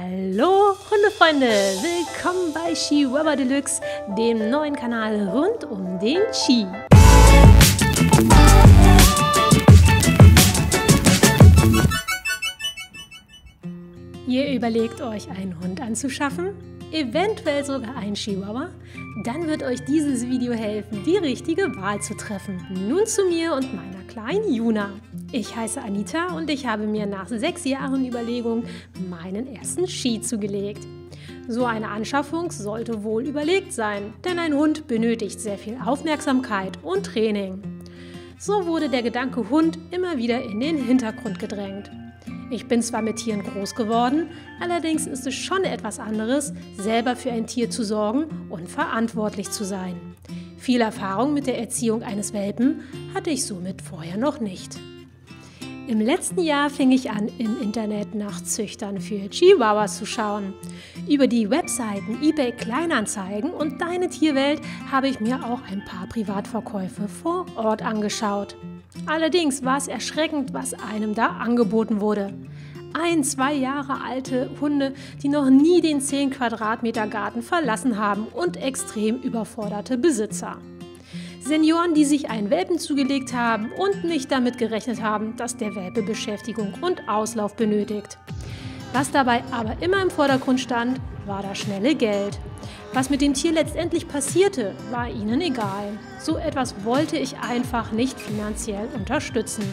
Hallo Hundefreunde, willkommen bei Chihuahua Deluxe, dem neuen Kanal rund um den Chi. Ihr überlegt euch einen Hund anzuschaffen? Eventuell sogar einen Chihuahua? Dann wird euch dieses Video helfen, die richtige Wahl zu treffen. Nun zu mir und meiner kleinen Juna. Ich heiße Anita und ich habe mir nach sechs Jahren Überlegung meinen ersten Ski zugelegt. So eine Anschaffung sollte wohl überlegt sein, denn ein Hund benötigt sehr viel Aufmerksamkeit und Training. So wurde der Gedanke Hund immer wieder in den Hintergrund gedrängt. Ich bin zwar mit Tieren groß geworden, allerdings ist es schon etwas anderes, selber für ein Tier zu sorgen und verantwortlich zu sein. Viel Erfahrung mit der Erziehung eines Welpen hatte ich somit vorher noch nicht. Im letzten Jahr fing ich an, im Internet nach Züchtern für Chihuahuas zu schauen. Über die Webseiten eBay Kleinanzeigen und Deine Tierwelt habe ich mir auch ein paar Privatverkäufe vor Ort angeschaut. Allerdings war es erschreckend, was einem da angeboten wurde. Ein, zwei Jahre alte Hunde, die noch nie den 10 Quadratmeter Garten verlassen haben und extrem überforderte Besitzer. Senioren, die sich einen Welpen zugelegt haben und nicht damit gerechnet haben, dass der Welpe Beschäftigung und Auslauf benötigt. Was dabei aber immer im Vordergrund stand, war das schnelle Geld. Was mit dem Tier letztendlich passierte, war ihnen egal. So etwas wollte ich einfach nicht finanziell unterstützen,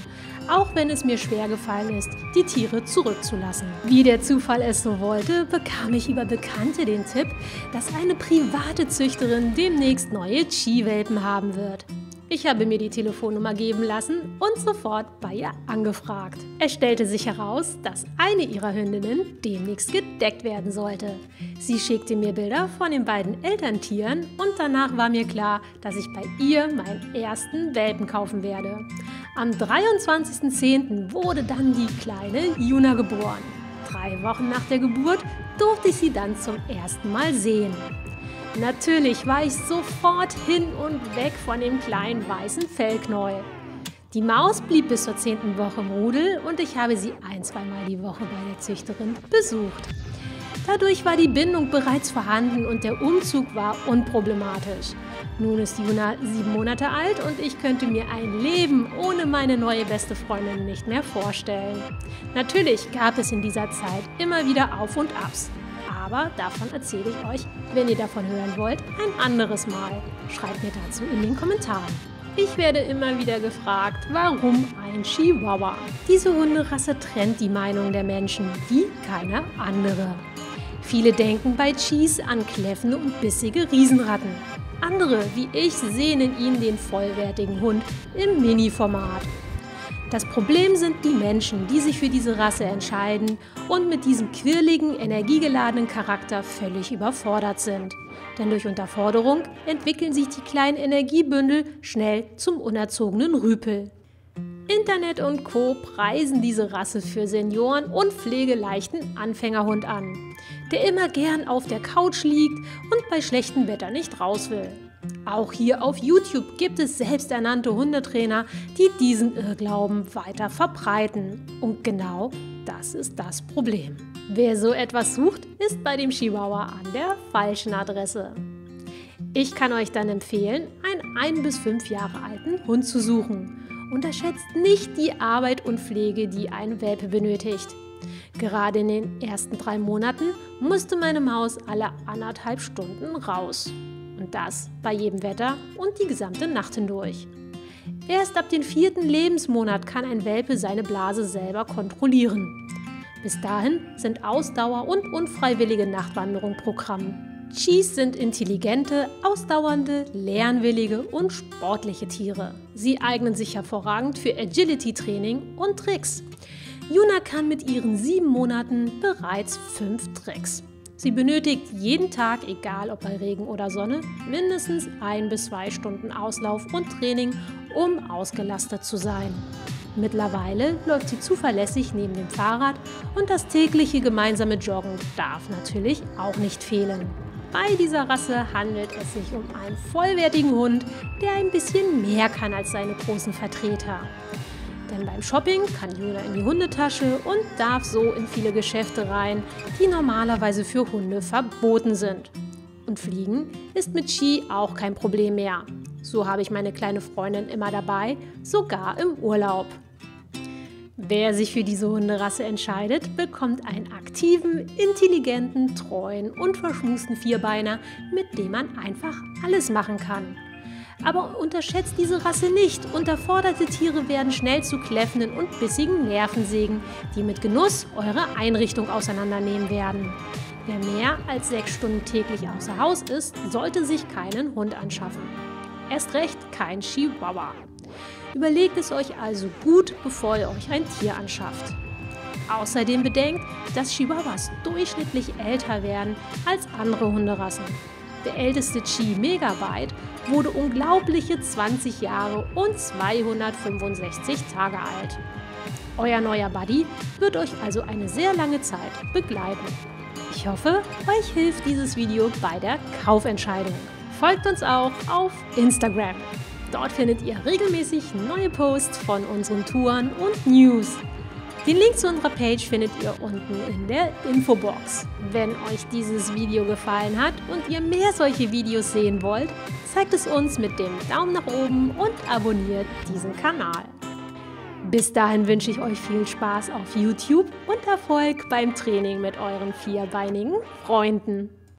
auch wenn es mir schwer gefallen ist, die Tiere zurückzulassen. Wie der Zufall es so wollte, bekam ich über Bekannte den Tipp, dass eine private Züchterin demnächst neue Chi-Welpen haben wird. Ich habe mir die Telefonnummer geben lassen und sofort bei ihr angefragt. Es stellte sich heraus, dass eine ihrer Hündinnen demnächst gedeckt werden sollte. Sie schickte mir Bilder von den beiden Elterntieren und danach war mir klar, dass ich bei ihr meinen ersten Welpen kaufen werde. Am 23.10. wurde dann die kleine Juna geboren. Drei Wochen nach der Geburt durfte ich sie dann zum ersten Mal sehen. Natürlich war ich sofort hin und weg von dem kleinen weißen Fellknäuel. Die Maus blieb bis zur zehnten Woche im Rudel und ich habe sie ein, zweimal die Woche bei der Züchterin besucht. Dadurch war die Bindung bereits vorhanden und der Umzug war unproblematisch. Nun ist Juna sieben Monate alt und ich könnte mir ein Leben ohne meine neue beste Freundin nicht mehr vorstellen. Natürlich gab es in dieser Zeit immer wieder Auf und Abs aber davon erzähle ich euch, wenn ihr davon hören wollt, ein anderes Mal. Schreibt mir dazu in den Kommentaren. Ich werde immer wieder gefragt, warum ein Chihuahua? Diese Hunderasse trennt die Meinung der Menschen wie keine andere. Viele denken bei Cheese an kläffende und bissige Riesenratten. Andere, wie ich, sehen in ihnen den vollwertigen Hund im Mini-Format. Das Problem sind die Menschen, die sich für diese Rasse entscheiden und mit diesem quirligen, energiegeladenen Charakter völlig überfordert sind. Denn durch Unterforderung entwickeln sich die kleinen Energiebündel schnell zum unerzogenen Rüpel. Internet und Co. preisen diese Rasse für Senioren und pflegeleichten Anfängerhund an, der immer gern auf der Couch liegt und bei schlechtem Wetter nicht raus will. Auch hier auf YouTube gibt es selbsternannte Hundetrainer, die diesen Irrglauben weiter verbreiten. Und genau das ist das Problem. Wer so etwas sucht, ist bei dem Chihuahua an der falschen Adresse. Ich kann euch dann empfehlen, einen ein bis fünf Jahre alten Hund zu suchen. Unterschätzt nicht die Arbeit und Pflege, die ein Welpe benötigt. Gerade in den ersten drei Monaten musste meine Maus alle anderthalb Stunden raus. Und das bei jedem Wetter und die gesamte Nacht hindurch. Erst ab dem vierten Lebensmonat kann ein Welpe seine Blase selber kontrollieren. Bis dahin sind Ausdauer und unfreiwillige Nachtwanderung Programm. Cheese sind intelligente, ausdauernde, lernwillige und sportliche Tiere. Sie eignen sich hervorragend für Agility-Training und Tricks. Juna kann mit ihren sieben Monaten bereits fünf Tricks. Sie benötigt jeden Tag, egal ob bei Regen oder Sonne, mindestens ein bis zwei Stunden Auslauf und Training, um ausgelastet zu sein. Mittlerweile läuft sie zuverlässig neben dem Fahrrad und das tägliche gemeinsame Joggen darf natürlich auch nicht fehlen. Bei dieser Rasse handelt es sich um einen vollwertigen Hund, der ein bisschen mehr kann als seine großen Vertreter. Denn beim Shopping kann Yoda in die Hundetasche und darf so in viele Geschäfte rein, die normalerweise für Hunde verboten sind. Und Fliegen ist mit Ski auch kein Problem mehr. So habe ich meine kleine Freundin immer dabei, sogar im Urlaub. Wer sich für diese Hunderasse entscheidet, bekommt einen aktiven, intelligenten, treuen und verschmusten Vierbeiner, mit dem man einfach alles machen kann. Aber unterschätzt diese Rasse nicht. Unterforderte Tiere werden schnell zu kläffenden und bissigen Nervensägen, die mit Genuss eure Einrichtung auseinandernehmen werden. Wer mehr als sechs Stunden täglich außer Haus ist, sollte sich keinen Hund anschaffen. Erst recht kein Chihuahua. Überlegt es euch also gut, bevor ihr euch ein Tier anschafft. Außerdem bedenkt, dass Chihuahuas durchschnittlich älter werden als andere Hunderassen. Der älteste Chi Megabyte wurde unglaubliche 20 Jahre und 265 Tage alt. Euer neuer Buddy wird euch also eine sehr lange Zeit begleiten. Ich hoffe, euch hilft dieses Video bei der Kaufentscheidung. Folgt uns auch auf Instagram. Dort findet ihr regelmäßig neue Posts von unseren Touren und News. Den Link zu unserer Page findet ihr unten in der Infobox. Wenn euch dieses Video gefallen hat und ihr mehr solche Videos sehen wollt, zeigt es uns mit dem Daumen nach oben und abonniert diesen Kanal. Bis dahin wünsche ich euch viel Spaß auf YouTube und Erfolg beim Training mit euren vierbeinigen Freunden.